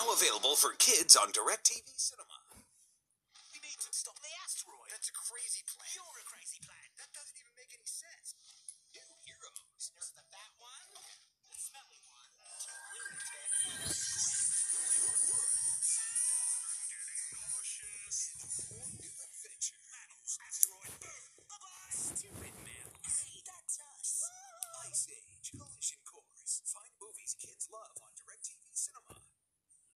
Now available for kids on DirecTV Cinema.